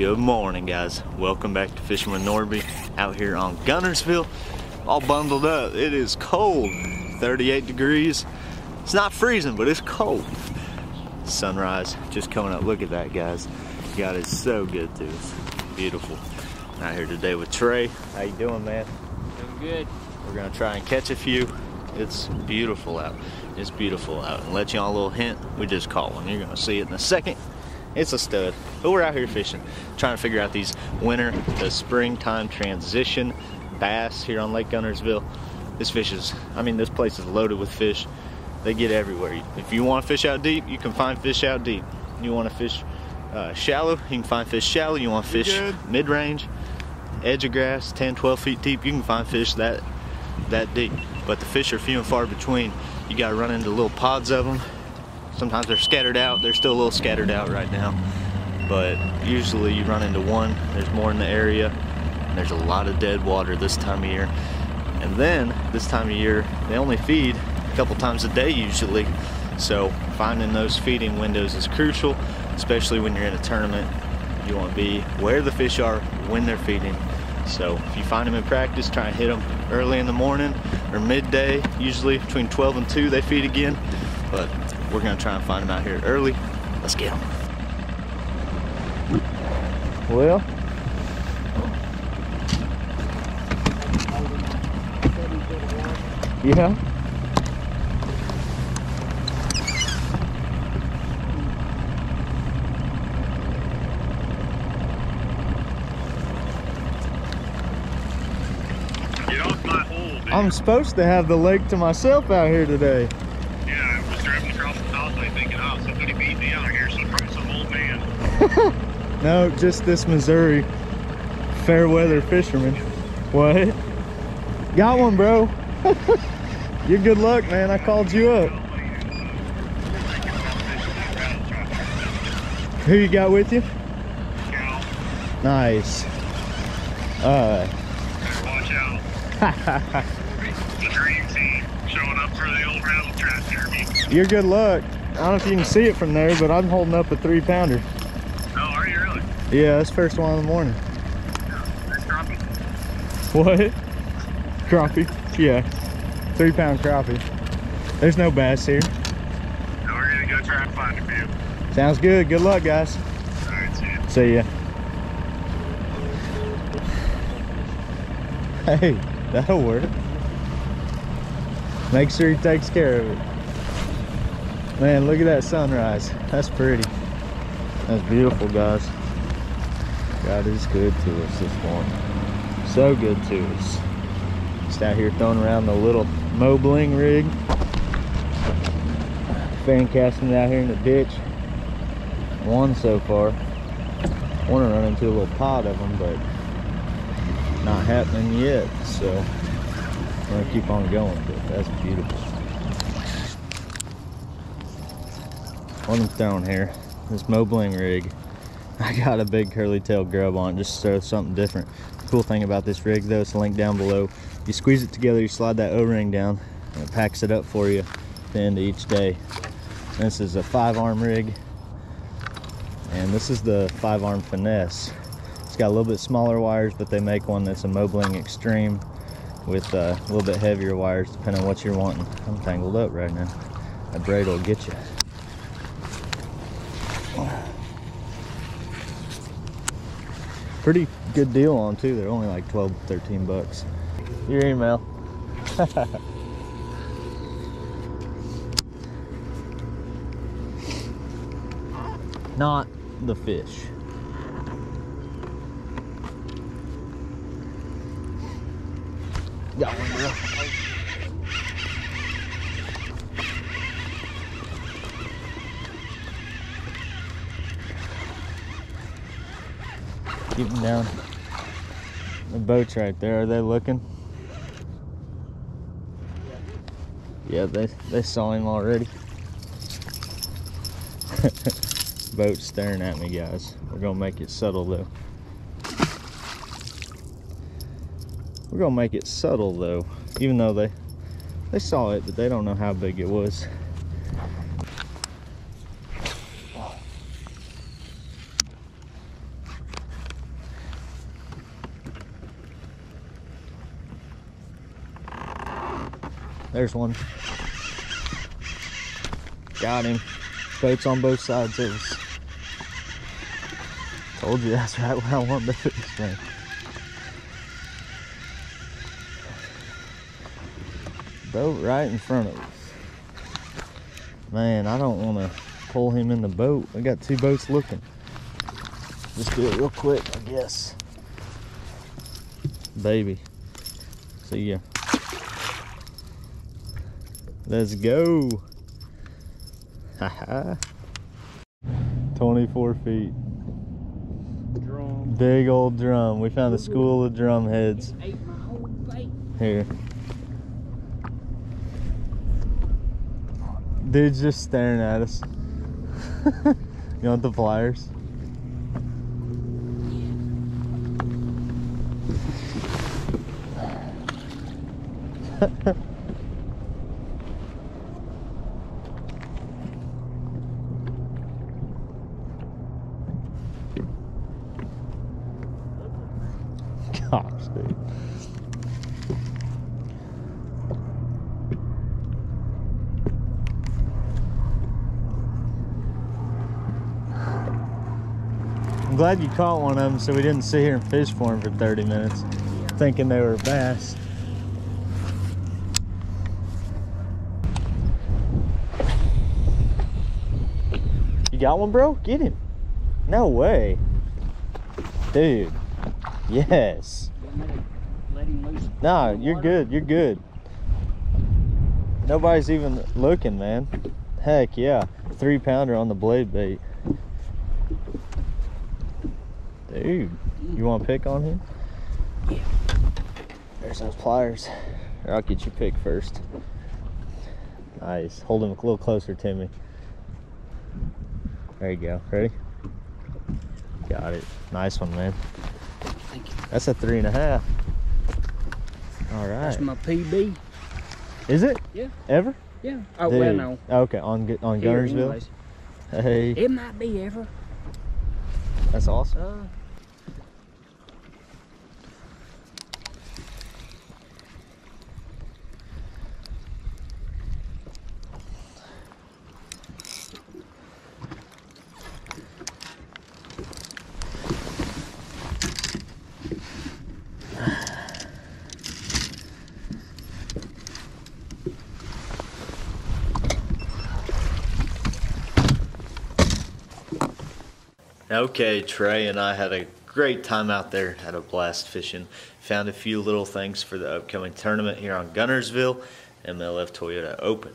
Good morning guys. Welcome back to Fishing with Nordbye out here on Guntersville. All bundled up. It is cold. 38 degrees. It's not freezing, but it's cold. Sunrise just coming up. Look at that guys. God is so good to us. Beautiful. Out here today with Trey. How you doing man? Doing good. We're gonna try and catch a few. It's beautiful out. It's beautiful out. And let you on a little hint, we just caught one. You're gonna see it in a second. It's a stud. But we're out here fishing, trying to figure out these winter to springtime transition bass here on Lake Guntersville. This fish is, I mean, this place is loaded with fish. They get everywhere. If you want to fish out deep, you can find fish out deep. You want to fish uh, shallow, you can find fish shallow. You want to fish mid-range, edge of grass, 10, 12 feet deep, you can find fish that that deep. But the fish are few and far between. You got to run into little pods of them. Sometimes they're scattered out. They're still a little scattered out right now. But usually you run into one, there's more in the area. And there's a lot of dead water this time of year. And then this time of year, they only feed a couple times a day usually. So finding those feeding windows is crucial, especially when you're in a tournament. You want to be where the fish are when they're feeding. So if you find them in practice, try and hit them early in the morning or midday. Usually between 12 and 2 they feed again. But we're gonna try and find them out here early. Let's get them. Well, yeah. Get hole. I'm supposed to have the lake to myself out here today. yeah, I was driving across the causeway thinking, oh, somebody beat me out here, so probably some old man. No, just this Missouri fair weather fisherman. What? Got one, bro. You're good luck, man. I called you up. Who you got with you? Nice. Uh, watch out. the dream team showing up for the old rattle trap derby. you're good luck. I don't know if you can see it from there, but I'm holding up a three pounder. Oh, are you really? Yeah, that's first one in the morning. What? Crappie? Yeah. Three pound crappie. There's no bass here. No, we're gonna go try and find a few. Sounds good. Good luck, guys. All right, see ya. See ya. Hey, that'll work. Make sure he takes care of it. Man, look at that sunrise. That's pretty. That's beautiful, guys. God is good to us this morning. So good to us. Just out here throwing around the little Mo Bling rig. Fan casting it out here in the ditch. One so far. Want to run into a little pod of them, but not happening yet. So I'm gonna keep on going. But that's beautiful. What I'm throwing here, this Mo Bling rig. I got a big curly tail grub on just to throw something different. Cool thing about this rig though, it's linked down below. You squeeze it together, you slide that O-ring down, and it packs it up for you at the end of each day. This is a five arm rig and this is the five arm finesse it's got a little bit smaller wires but they make one that's a Mo Bling extreme with uh, a little bit heavier wires depending on what you're wanting i'm tangled up right now that braid will get you pretty good deal on too they're only like 12 13 bucks your email not the fish. Got one, bro. Keep them down. The boat's right there. Are they looking? Yeah, they they saw him already. boat staring at me, guys. We're gonna make it subtle though. We're gonna make it subtle though, even though they they saw it, but they don't know how big it was. There's one. Got him. Boats on both sides of us. Told you that's right where I want to fish, man. Boat right in front of us. Man, I don't want to pull him in the boat. We got two boats looking. Just do it real quick, I guess. Baby. See ya. Let's go. Haha. 24 feet. Drum. Big old drum. We found a school of drum heads Ate my whole bait. here. Dude's just staring at us. you want the pliers? glad you caught one of them so we didn't sit here and fish for them for 30 minutes thinking they were bass. You got one, bro? Get him. No way. Dude. Yes. No, you're good. You're good. Nobody's even looking, man. Heck yeah. Three pounder on the blade bait. Dude, you want to pick on him? Yeah. There's those pliers. Or I'll get you pick first. Nice. Hold him a little closer, to me. There you go. Ready? Got it. Nice one, man. Thank you. That's a three and a half. All right. That's my PB. Is it? Yeah. Ever? Yeah. Oh, well, no. Okay, on on Here, Guntersville. anyways. Hey, It might be ever. that's awesome. Uh, Okay, Trey and I had a great time out there. Had a blast fishing. Found a few little things for the upcoming tournament here on Guntersville, MLF Toyota Open.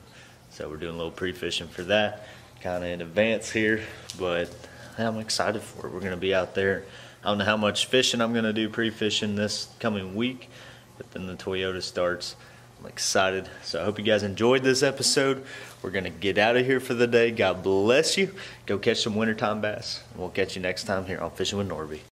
So we're doing a little pre-fishing for that, kind of in advance here, but I'm excited for it. We're gonna be out there. I don't know how much fishing I'm gonna do pre-fishing this coming week, but then the Toyota starts. Excited. So I hope you guys enjoyed this episode. We're going to get out of here for the day. God bless you. Go catch some wintertime bass. And we'll catch you next time here on Fishing with Nordbye.